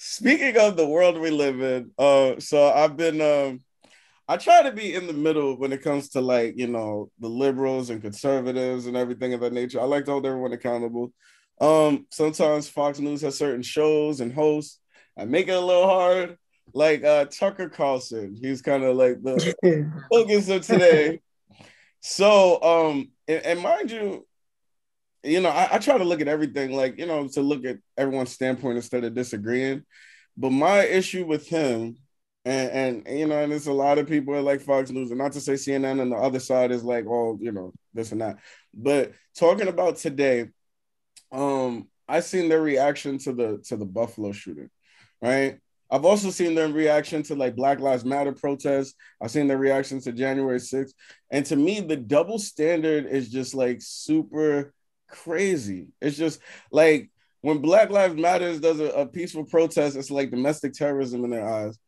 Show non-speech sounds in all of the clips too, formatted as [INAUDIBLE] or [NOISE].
speaking of the world we live in, uh, so I've been um I try to be in the middle when it comes to like, you know, the liberals and conservatives and everything of that nature. I like to hold everyone accountable. Um, sometimes Fox News has certain shows and hosts. I make it a little hard. Like uh Tucker Carlson, he's kind of like the [LAUGHS] focus of today. So um, and, and mind you, you know, I, I, try to look at everything like, you know, to look at everyone's standpoint instead of disagreeing. But my issue with him, and, and you know, and there's a lot of people like Fox News, and not to say CNN and the other side is like, oh, you know, this and that. But talking about today, um, I seen their reaction to the to the Buffalo shooting, right? I've also seen their reaction to like Black Lives Matter protests. I've seen their reaction to January 6th. And to me, the double standard is just like super crazy. It's just like when Black Lives Matters does a, a, peaceful protest, it's like domestic terrorism in their eyes.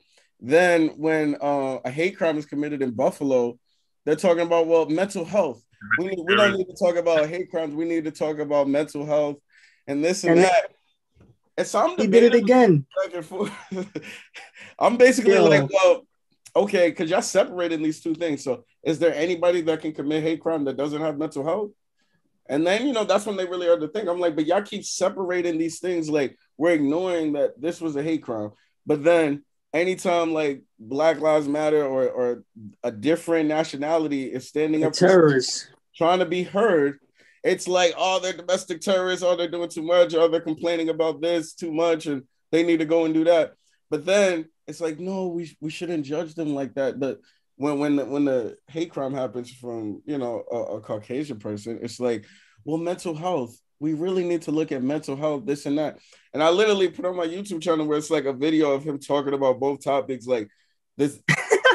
Then when uh, a hate crime is committed in Buffalo, they're talking about well mental health. We, need, we don't need to talk about hate crimes. We need to talk about mental health and this and, and that. And so I'm he did it again. [LAUGHS] I'm basically Yo. like, well, okay, because y'all separating these two things. So is there anybody that can commit hate crime that doesn't have mental health? And then, you know, that's when they really are the thing. I'm like, but y'all keep separating these things. Like, we're ignoring that this was a hate crime. But then, anytime like Black Lives Matter or, or a different nationality is standing up, terrorists trying to be heard, it's like, oh, they're domestic terrorists. Oh, they're doing too much. Oh, they're complaining about this too much and they need to go and do that. But then it's like, no, we, we shouldn't judge them like that. But when when the, when the hate crime happens from you know a, a Caucasian person, it's like, well, mental health. We really need to look at mental health, this and that. And I literally put on my YouTube channel where it's like a video of him talking about both topics, like this,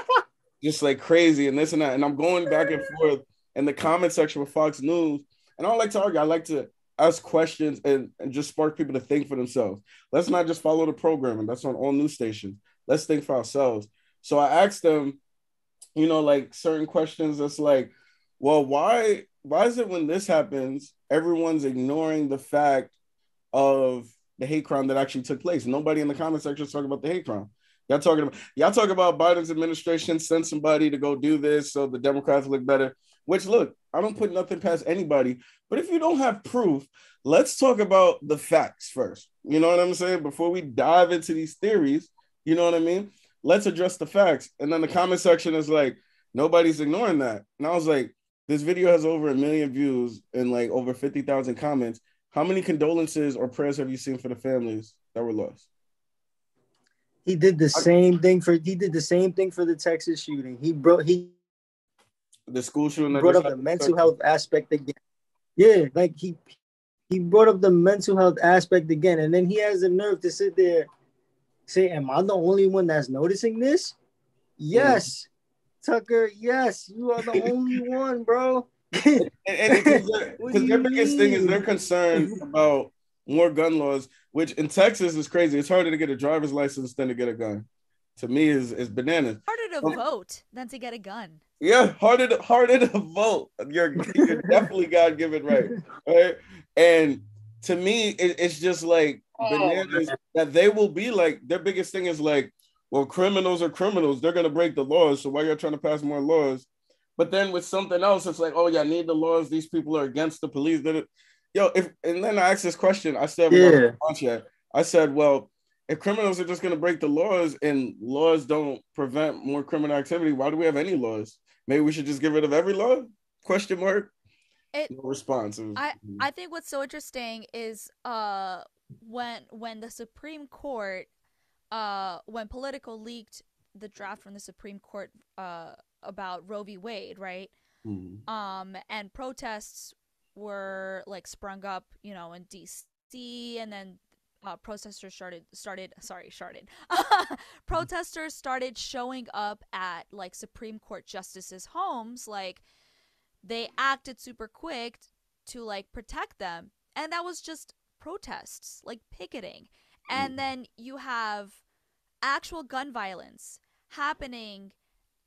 [LAUGHS] just like crazy and this and that. And I'm going back and forth in the comment section with Fox News. And I don't like to argue. I like to ask questions and, and just spark people to think for themselves. Let's not just follow the programming. That's on all news stations. Let's think for ourselves. So I asked them you know, like certain questions that's like, well, why why is it when this happens, everyone's ignoring the fact of the hate crime that actually took place? Nobody in the comment section is talking about the hate crime. Y'all talking about y'all talk about Biden's administration sent somebody to go do this so the Democrats look better. Which look, I don't put nothing past anybody, but if you don't have proof, let's talk about the facts first. You know what I'm saying? Before we dive into these theories, you know what I mean? Let's address the facts. And then the comment section is like, nobody's ignoring that. And I was like, this video has over a million views and like over 50,000 comments. How many condolences or prayers have you seen for the families that were lost? He did the same thing for he did the same thing for the Texas shooting. He brought he the school shooting brought up the mental health aspect again. Yeah, like he he brought up the mental health aspect again, and then he has the nerve to sit there say, Am I the only one that's noticing this? Yes, mm. Tucker, yes, you are the [LAUGHS] only one, bro. and because [LAUGHS] their biggest thing is they're concerned about more gun laws, which in Texas is crazy. It's harder to get a driver's license than to get a gun. To me, is is bananas. Harder to um, vote than to get a gun. Yeah, harder to harder to vote. You're you're definitely God given right, [LAUGHS] right? And to me, it, it's just like bananas oh, that they will be like their biggest thing is like, well, criminals are criminals. They're gonna break the laws. So why you're trying to pass more laws? But then with something else, it's like, oh yeah, I need the laws. These people are against the police. That yo, if and then I asked this question. I said, yeah. yet. I said, well, if criminals are just gonna break the laws and laws don't prevent more criminal activity, why do we have any laws? Maybe we should just get rid of every law? Question mark. It, no response. Was, I I think what's so interesting is uh when when the Supreme Court uh when Politico leaked the draft from the Supreme Court uh about Roe v. Wade, right? Mm-hmm. Um and protests were like sprung up, you know, in DC and then uh, protesters started started sorry started [LAUGHS] protesters started showing up at like Supreme Court justices' homes like they acted super quick to like protect them and that was just protests, like picketing. And mm. then you have actual gun violence happening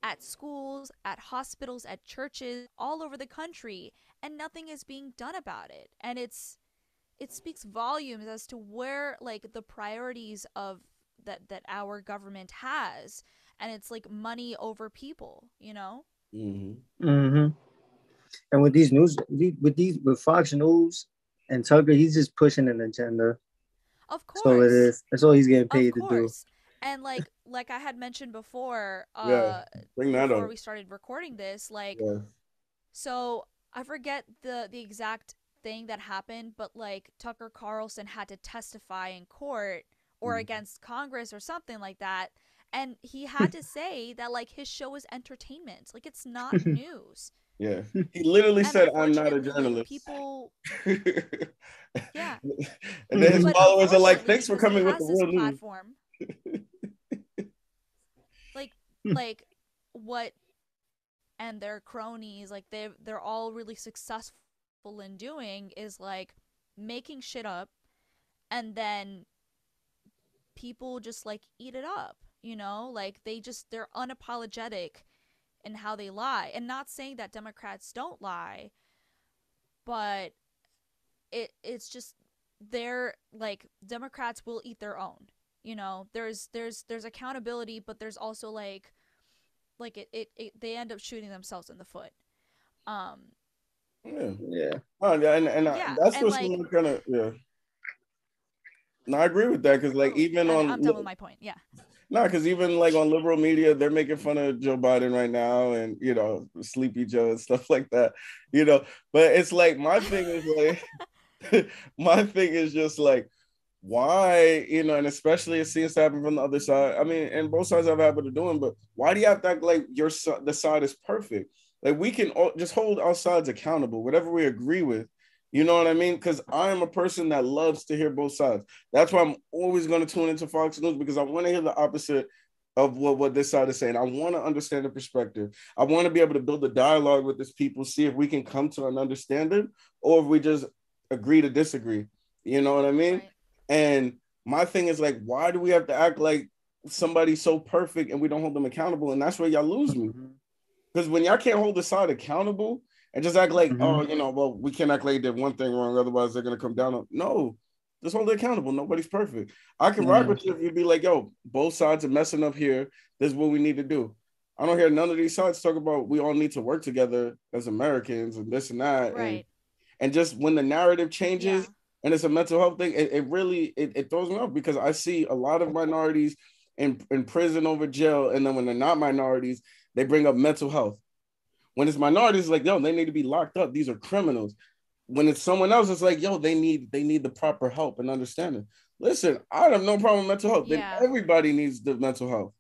at schools, at hospitals, at churches all over the country and nothing is being done about it. And it's it speaks volumes as to where like the priorities of that that our government has and it's like money over people you know Mm-hmm. Mm-hmm. And with these news, with these with Fox News and Tucker, he's just pushing an agenda. of course So it is. That's all he's getting paid of to do. course and like [LAUGHS] like i had mentioned before uh Yeah, Bring that before up. we started recording this like Yeah. So I forget the the exact thing that happened, but like Tucker Carlson had to testify in court or Mhm. against Congress or something like that. And he had to [LAUGHS] say that like his show is entertainment. Like it's not [LAUGHS] news. Yeah. [LAUGHS] He literally And said, "I'm not a journalist." People [LAUGHS] Yeah. and then his but followers are like, "Thanks for coming with the this real news." platform. [LAUGHS] like like what and their cronies like they they're all really successful in doing is like making shit up and then people just like eat it up you know like they just they're unapologetic in how they lie and not saying that democrats don't lie but it it's just they're like democrats will eat their own you know there's there's there's accountability but there's also like like it, it, it they end up shooting themselves in the foot um Yeah. Yeah. Oh, yeah, and, and I- Yeah, that's and, what's like- kind of yeah. No, I agree with that because like even I- on i'm done with my point yeah No, because even like on liberal media, they're making fun of Joe Biden right now, and you know, Sleepy Joe and stuff [LAUGHS] like that. You know, but it's like my thing is like, [LAUGHS] my thing is just like, why, you know, and especially it seems to happen from the other side. I mean, and both sides have happened to doing, but why do you have to act like your the side is perfect? Like we can all, just hold our sides accountable, whatever we agree with. You know what I mean? Because I am a person that loves to hear both sides. That's why I'm always going to tune into Fox News because I want to hear the opposite of what, what this side is saying. I want to understand the perspective. I want to be able to build a dialogue with these people, see if we can come to an understanding or if we just agree to disagree. You know what I mean? right And my thing is like, why do we have to act like somebody's so perfect and we don't hold them accountable? And that's where y'all lose me. Mm-hmm. Because when y'all can't hold the side accountable and just act like, Mhm. oh, you know, well, we can't act like they did one thing wrong, otherwise they're gonna come down on. No, just hold it accountable. Nobody's perfect. I can rock Mhm. with you if you'd be like, yo, both sides are messing up here. This is what we need to do. I don't hear none of these sides talk about we all need to work together as Americans and this and that. And, right and just when the narrative changes yeah and it's a mental health thing, it, it really it, it throws me off because I see a lot of minorities in, in prison over jail, and then when they're not minorities, they bring up mental health. When it's minorities, it's like, yo, they need to be locked up. These are criminals. When it's someone else, it's like, yo, they need they need the proper help and understanding. Listen, I have no problem with mental health. Then Yeah. everybody needs the mental health.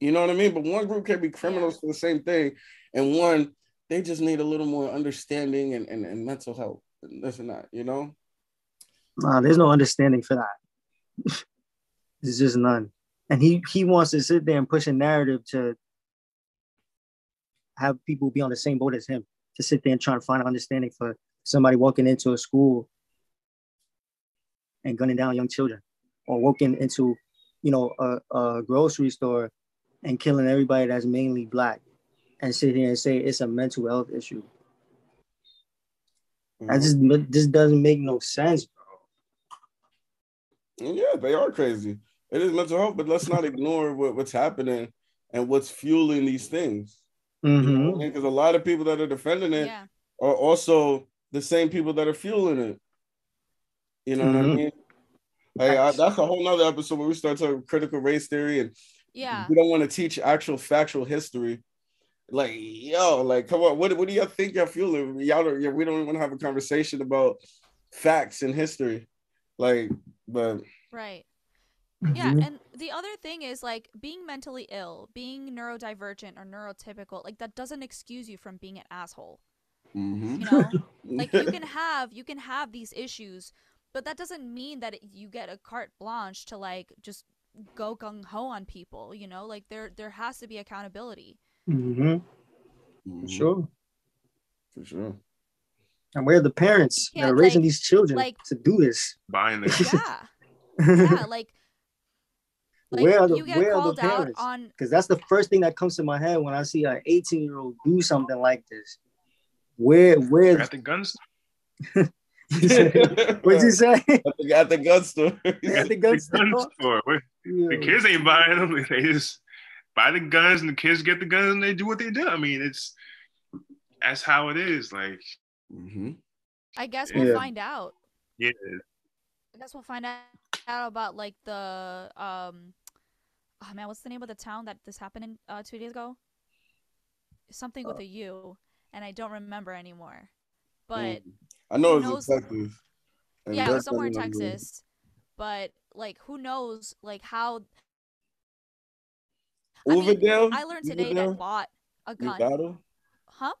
You know what I mean? But one group can be criminals for the same thing, and one they just need a little more understanding and, and, and mental health. And this and that, you know? Nah, there's no understanding for that. [LAUGHS] There's just none. And he he wants to sit there and push a narrative to have people be on the same boat as him. To sit there and try to find an understanding for somebody walking into a school and gunning down young children, or walking into, you know, a, a grocery store and killing everybody that's mainly black, and sit here and say it's a mental health issue. That mm-hmm. just this doesn't make no sense, Yeah, they are crazy. It is mental health, but let's not ignore what, what's happening and what's fueling these things. Mhm. Because a lot of people that are defending it yeah are also the same people that are fueling it. You know what I Mhm. mean? Hey, I, that's a whole nother episode where we start talking critical race theory, and yeah we don't want to teach actual factual history. Like, yo, like, come on, what, what do y'all think y'all fueling? Y'all don't, yeah, we don't even want to have a conversation about facts and history. Like, but right Mm-hmm. Yeah, and the other thing is like being mentally ill, being neurodivergent or neurotypical, like that doesn't excuse you from being an asshole. mhm. You know, like you can [LAUGHS] have you can have these issues, but that doesn't mean that it, you get a carte blanche to like just go gung ho on people. You know, like there there has to be accountability. Mhm. Mhm. Sure. For sure. And where are the parents that are raising like- these children like- to do this? buying the Yeah, [LAUGHS] yeah, like. Like where are the you get where are called the out parents? on Because that's the first thing that comes to my head when I see an 18 year old do something like this. Where where at the guns. [LAUGHS] what'd you say? [LAUGHS] At the, at the gun store. [LAUGHS] At the gun store? store. Yeah. The kids ain't buying them. They just buy the guns, and the kids get the guns, and they do what they do. I mean, it's that's how it is. Like, Mm-hmm. I guess we'll Yeah. find out. yeah, I guess we'll find out, out about like the um oh man, what's the name of the town that this happened in uh, two days ago? Something Uh, with a U, and I don't remember anymore. But I know it's knows- Texas. yeah, it was somewhere in. Texas. But like, who knows? Like how? I mean, I learned today that bought a gun. Uvalde? Huh?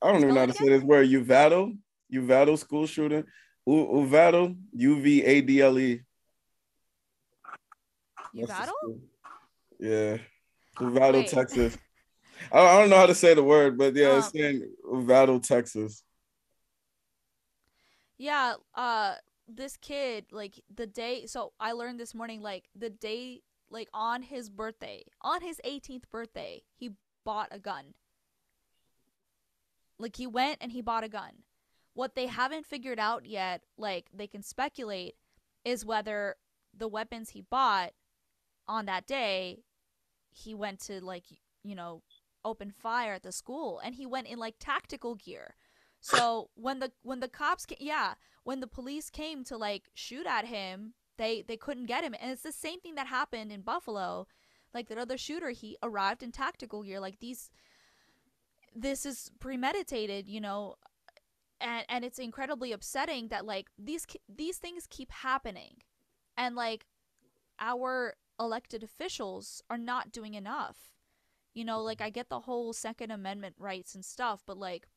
I don't even know how to say this word. Uvalde, Uvalde school shooting. U- Uvalde, U V A D L E. You battle? school. Yeah, Uvalde, Wait. Texas. I, I don't know how to say the word, but yeah, it's Um, saying Uvalde, Texas. Yeah, uh this kid like the day so I learned this morning like the day like on his birthday, on his 18th birthday, he bought a gun. Like he went and he bought a gun. What they haven't figured out yet, like they can speculate is whether the weapons he bought on that day he went to like you know open fire at the school and he went in like tactical gear. So [LAUGHS] when the when the cops came, yeah, when the police came to like shoot at him, they they couldn't get him, and it's the same thing that happened in Buffalo. Like that other shooter, he arrived in tactical gear. Like these, this is premeditated, you know, and and it's incredibly upsetting that like these these things keep happening, and like our elected officials are not doing enough. You know, like I get the whole Second Amendment rights and stuff, but like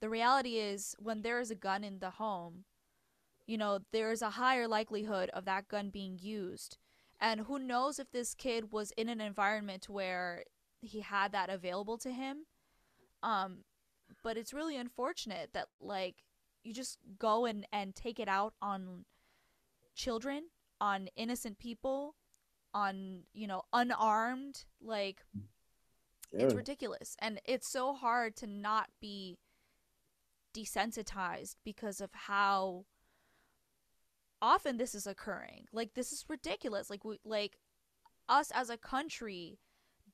the reality is when there is a gun in the home, you know, there is a higher likelihood of that gun being used. And who knows if this kid was in an environment where he had that available to him. Um but it's really unfortunate that like you just go and and take it out on children, on innocent people, on, you know, unarmed like Yeah. it's ridiculous and it's so hard to not be desensitized because of how often this is occurring like this is ridiculous like we like us as a country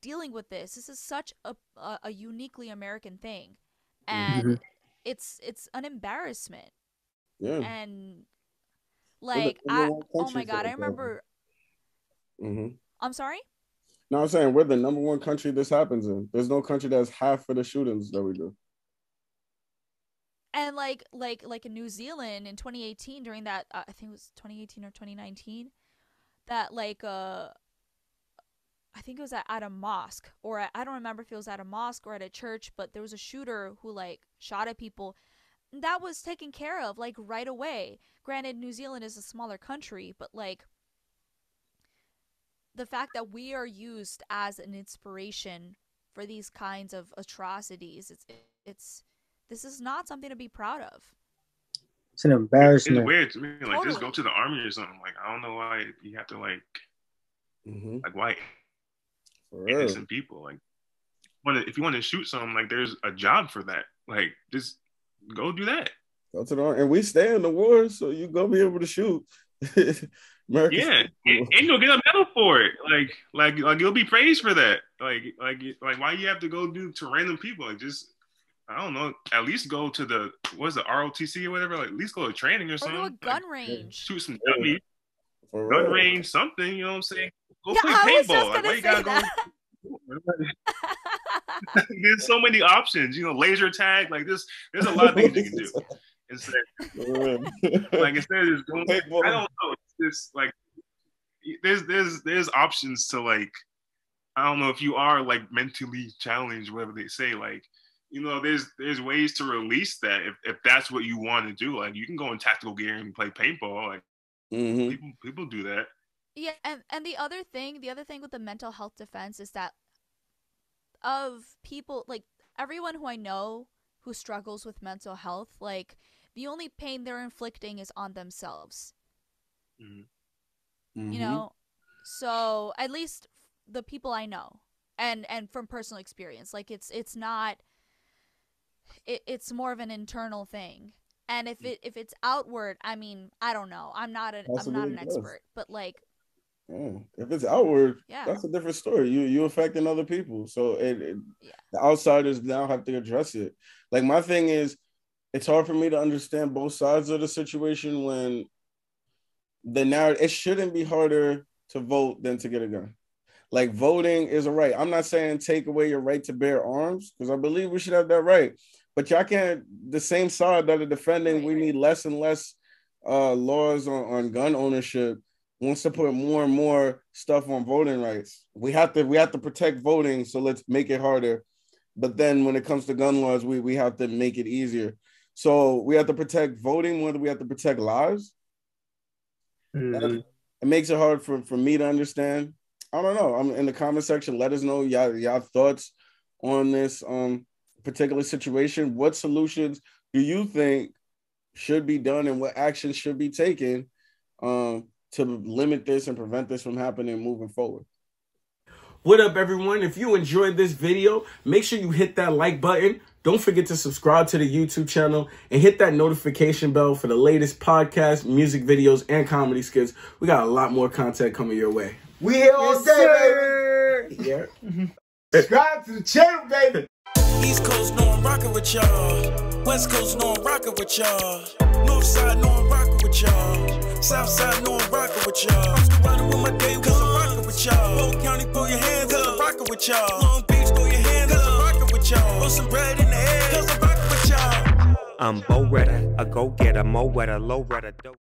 dealing with this this is such a a, a uniquely american thing and Mhm. it's it's an embarrassment yeah. and like i oh my god i remember hmm i'm sorry No, I'm saying we're the number one country this happens in. There's no country that's half of the shootings that we do. and like like like in New Zealand in 2018 during that uh, I think it was 2018 or 2019 that like uh I think it was at, at a mosque or at, I don't remember if it was at a mosque or at a church but there was a shooter who like shot at people that was taken care of like right away granted New Zealand is a smaller country but like the fact that we are used as an inspiration for these kinds of atrocities it's it's this is not something to be proud of It's an it's embarrassment. weird to me. Like, just go to the army or something. Like, I don't know why you have to like Mm-hmm. like why For innocent people. Like, wanna- if you want to shoot something, like there's a job for that. Like, just go do that. Go to the and we stay in the war, so you gonna be able to shoot. [LAUGHS] America Yeah, and, and you'll get a medal for it. Like, like, like you'll be praised for that. Like, like, like, why you have to go do to random people? Like, just I don't know. At least go to the what's the ROTC or whatever. Like, at least go to training or or something. to a Like, gun range shoot some Yeah. dummies, For gun range, something. You know what I'm saying? Go yeah play I was paintball. Like, gonna why you gotta that go? [LAUGHS] there's so many options. You know, laser tag. Like this, there's a lot of things you can do. [LAUGHS] Instead, like instead of just going, Paintball. I don't know. It's just like there's there's there's options to like I don't know if you are like mentally challenged, whatever they say. Like you know, there's there's ways to release that if, if that's what you want to do. Like you can go in tactical gear and play paintball. Like Mhm. people people do that. Yeah, and and the other thing, the other thing with the mental health defense is that of people like everyone who I know who struggles with mental health, like the only pain they're inflicting is on themselves, Mhm. Mhm. you know? So, at least the people I know and and from personal experience, like it's it's not it, it's more of an internal thing. And if it if it's outward, I mean, I don't know. I'm not an I'm not an yes. expert, but like Yeah. If it's outward, Yeah. that's a different story. You you affecting other people, so it, it Yeah. the outsiders now have to address it. Like my thing is, it's hard for me to understand both sides of the situation when the narrative. It shouldn't be harder to vote than to get a gun. Like voting is a right. I'm not saying take away your right to bear arms because I believe we should have that right. But y'all can't. The same side that are defending, we need less and less uh, laws on, on gun ownership wants to put more and more stuff on voting rights. We have to we have to protect voting, so let's make it harder. But then when it comes to gun laws, we we have to make it easier. So we have to protect voting more than we have to protect lives. Mhm. It makes it hard for, for me to understand. I don't know. I'm in the comment section. Let us know y'all, y'all thoughts on this um particular situation. What solutions do you think should be done and what actions should be taken um to limit this and prevent this from happening moving forward? What up, everyone? If you enjoyed this video, make sure you hit that like button. Don't forget to subscribe to the YouTube channel and hit that notification bell for the latest podcasts, music videos, and comedy skits. We got a lot more content coming your way. We here all Yes, day, sir. Yeah. baby. [LAUGHS] Subscribe to the channel, baby. East Coast know I'm rockin' with y'all. West Coast know I'm rockin' with y'all. North Side know I'm rockin' with y'all. South Side know I'm rockin' with y'all. I'm riding with my day cause I'm rockin' with y'all. Both County, throw your hands cause I'm rockin' with y'all. Long Beach, throw your hands cause I'm rockin' with y'all. Throw some bread in the air cause I'm rockin' with y'all. I'm Bo Redder, a go getter, mo wetter, low redder, dope.